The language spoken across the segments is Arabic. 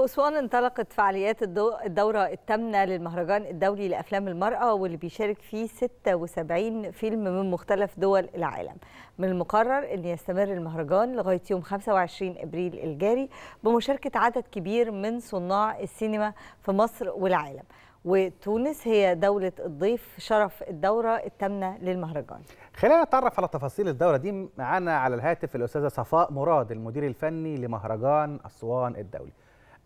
في أسوان انطلقت فعاليات الدورة الثامنة للمهرجان الدولي لأفلام المرأة واللي بيشارك فيه 76 فيلم من مختلف دول العالم. من المقرر أن يستمر المهرجان لغاية يوم 25 إبريل الجاري بمشاركة عدد كبير من صناع السينما في مصر والعالم. وتونس هي دولة الضيف شرف الدورة الثامنة للمهرجان. خلينا نتعرف على تفاصيل الدورة دي معانا على الهاتف الأستاذة صفاء مراد المدير الفني لمهرجان أسوان الدولي.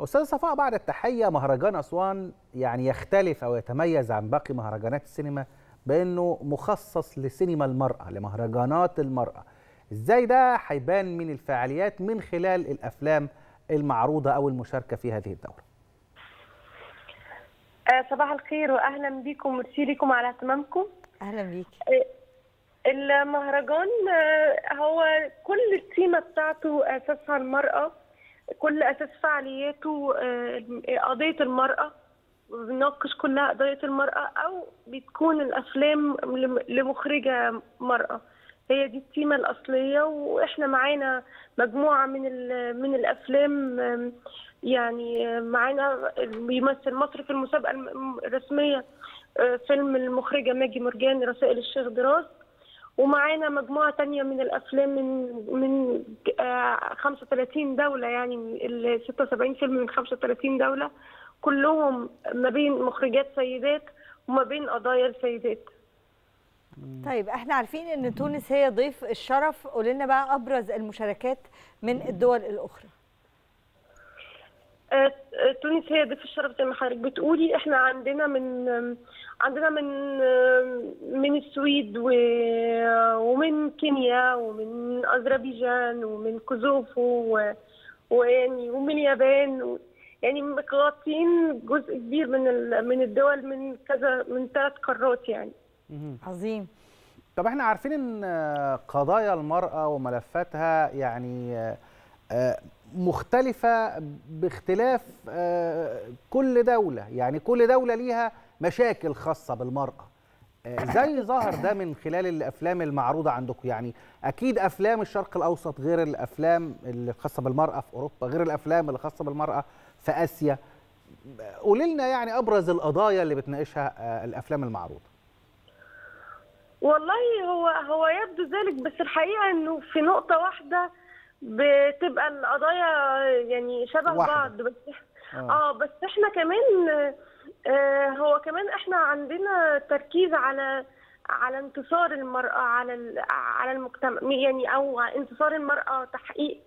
أستاذة صفاء بعد التحية مهرجان أسوان يعني يختلف أو يتميز عن باقي مهرجانات السينما بأنه مخصص لسينما المرأة لمهرجانات المرأة. إزاي ده هيبان من الفعاليات من خلال الأفلام المعروضة أو المشاركة في هذه الدورة؟ صباح الخير واهلا بكم ميرسي لكم على اهتمامكم. أهلا بيك. المهرجان هو كل التيمه بتاعته أساسها المرأة. كل أساس فعالياته قضية المرأة بنناقش كلها قضية المرأة أو بتكون الأفلام لمخرجة مرأة. هي دي التيمة الأصلية وإحنا معانا مجموعة من من الأفلام يعني معانا بيمثل مصر في المسابقه الرسمية فيلم المخرجة ماجي مرجان رسائل الشيخ دراس ومعانا مجموعة تانية من الأفلام من من 35 دولة يعني ال 76 فيلم من 35 دولة كلهم ما بين مخرجات سيدات وما بين قضايا السيدات. طيب إحنا عارفين إن تونس هي ضيف الشرف. قول لنا بقى أبرز المشاركات من الدول الأخرى. تونس هي ضيف الشرف زي ما حضرتك بتقولي إحنا عندنا من عندنا من من السويد ومن كينيا ومن أذربيجان ومن كوزوفو ويعني ومن اليابان يعني مغطين جزء كبير من من الدول من كذا من ثلاث قارات يعني. عظيم. طب إحنا عارفين إن قضايا المرأة وملفاتها يعني مختلفة باختلاف كل دولة. يعني كل دولة ليها مشاكل خاصة بالمرأة. زي ظهر ده من خلال الأفلام المعروضة عندكم. يعني أكيد أفلام الشرق الأوسط غير الأفلام اللي خاصة بالمرأة في أوروبا غير الأفلام اللي خاصة بالمرأة في آسيا. قولي لنا يعني أبرز القضايا اللي بتناقشها الأفلام المعروضة. والله هو هو يبدو ذلك بس الحقيقة إنه في نقطة واحدة بتبقى القضايا يعني شبه واحدة. بعض بس آه, آه بس إحنا كمان آه هو كمان إحنا عندنا تركيز على على انتصار المرأة على على المجتمع يعني أو انتصار المرأة تحقيق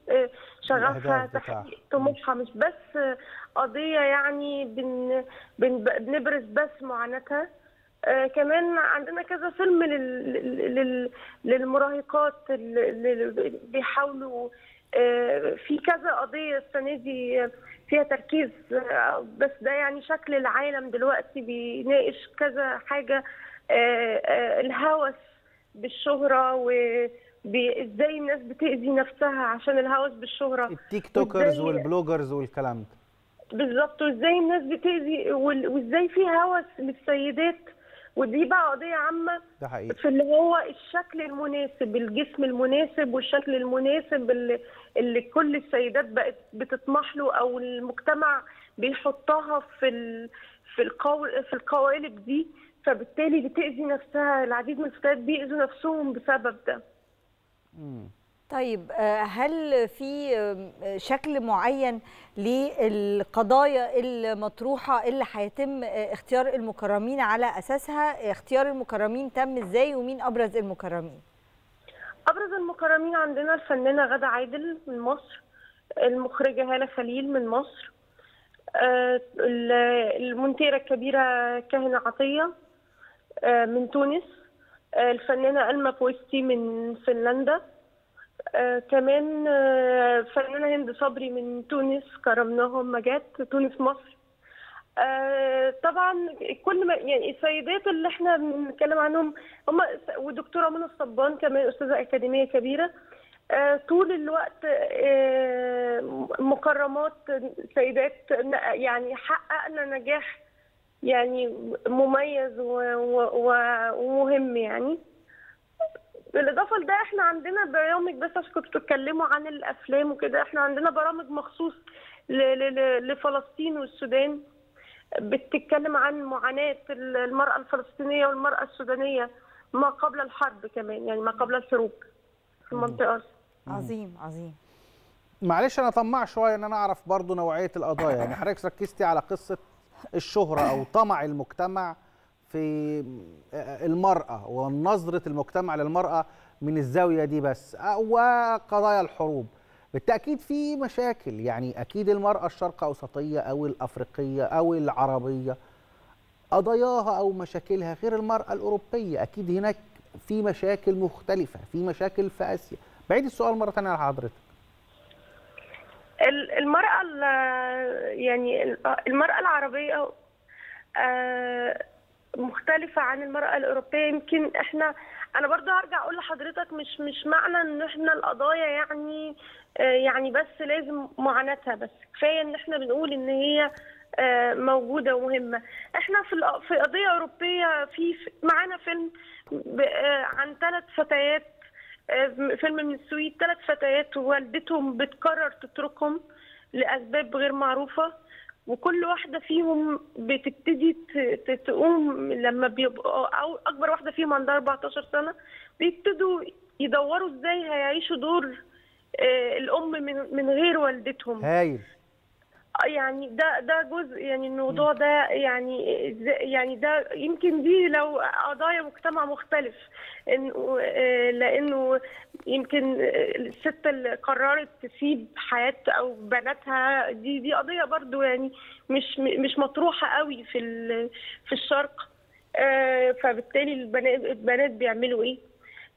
شغفها تحقيق طموحها. مش بس قضية يعني بن بن بنبرز بس معاناتها. آه كمان عندنا كذا فيلم لل... لل... للمراهقات اللي بيحاولوا آه في كذا قضية السنة دي فيها تركيز آه بس ده يعني شكل العالم دلوقتي بيناقش كذا حاجة الهوس بالشهرة وازاي الناس بتأذي نفسها عشان الهوس بالشهرة. ال TikTokers وال bloggers والكلام ده. بالظبط وازاي الناس بتأذي وازاي في هوس للسيدات ودي بقى قضية عامة ده حقيقي. في اللي هو الشكل المناسب الجسم المناسب والشكل المناسب اللي, اللي كل السيدات بقت بتطمح له أو المجتمع بيحطها في ال في القو في القوالب دي فبالتالي بتأذي نفسها العديد من الفتيات بيأذوا نفسهم بسبب ده مم. طيب هل في شكل معين للقضايا المطروحة اللي هيتم اختيار المكرمين على أساسها؟ اختيار المكرمين تم إزاي؟ ومين أبرز المكرمين؟ أبرز المكرمين عندنا الفنانة غادة عادل من مصر المخرجة هالة خليل من مصر المونتيرة الكبيرة كاهنة عطية من تونس الفنانة ألما بويستي من فنلندا آه كمان آه فنانة هند صبري من تونس كرمناهم ما جت تونس مصر. آه طبعا كل ما يعني السيدات اللي إحنا بنتكلم عنهم هم ودكتوره منى الصبان كمان أستاذة أكاديمية كبيرة. آه طول الوقت آه مكرمات سيدات يعني حققنا نجاح يعني مميز ومهم يعني. بالإضافة لده إحنا عندنا برامج بس عشان كنتوا بتتكلموا عن الأفلام وكده إحنا عندنا برامج مخصوص لفلسطين والسودان. بتتكلم عن معاناة المرأة الفلسطينية والمرأة السودانية ما قبل الحرب كمان يعني ما قبل الحروب في المنطقة. عظيم عظيم. معلش أنا طماع شوية إن أنا أعرف برضو نوعية القضايا يعني حضرتك ركزتي على قصة الشهرة أو طمع المجتمع في المرأة ونظرة المجتمع للمرأة من الزاوية دي بس وقضايا الحروب. بالتأكيد في مشاكل يعني أكيد المرأة الشرق أوسطية أو الأفريقية أو العربية قضاياها أو مشاكلها غير المرأة الأوروبية. أكيد هناك في مشاكل مختلفة في مشاكل في آسيا. بعيد السؤال مرة ثانية على حضرتك. المرأة يعني المرأة العربية مختلفة عن المرأة الأوروبية. يمكن إحنا أنا برضه هرجع أقول لحضرتك مش مش معنى إن إحنا القضايا يعني يعني بس لازم معاناتها بس كفاية إن إحنا بنقول إن هي موجودة ومهمة. إحنا في في قضية أوروبية في معانا فيلم عن ثلاث فتيات فيلم من السويد. ثلاث فتيات ووالدتهم بتقرر تتركهم لأسباب غير معروفة. وكل واحدة فيهم بتبتدي تقوم لما بيبقوا أو أكبر واحدة فيهم عندها 14 سنة بيبتدوا يدوروا إزاي هيعيشوا دور الأم من من غير والدتهم. هايل. يعني ده ده جزء يعني الموضوع ده يعني يعني ده يمكن دي لو قضايا مجتمع مختلف. انه لأنه يمكن الست اللي قررت تسيب حياة أو بناتها دي دي قضية برضو يعني مش مش مطروحة قوي في في الشرق. فبالتالي البنات البنات بيعملوا إيه؟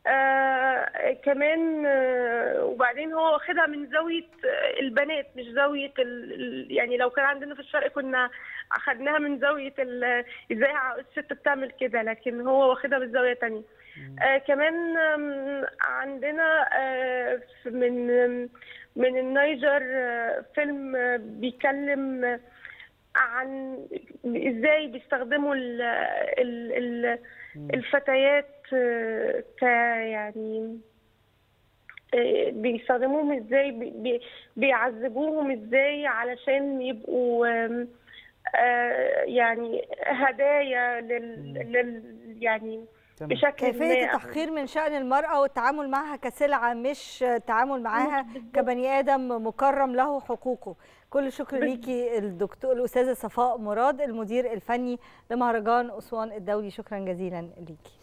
آه كمان آه وبعدين هو واخدها من زاوية البنات مش زاوية يعني لو كان عندنا في الشرق كنا أخدناها من زاوية إزاي الست بتعمل كده لكن هو واخدها من زاوية ثانية آه كمان عندنا آه من من النيجر آه فيلم بيتكلم عن إزاي بيستخدموا ال ال ال الفتيات ك يعني بيستخدموهم إزاي بي بيعذبوهم إزاي علشان يبقوا يعني هدايا لل, لل يعني بشكل كيفية التحقير من شأن المرأة والتعامل معها كسلعة مش تعامل معها كبني آدم مكرم له حقوقه. كل شكر ليكي الدكتور الأستاذة صفاء مراد المدير الفني لمهرجان أسوان الدولي. شكرا جزيلا ليكي.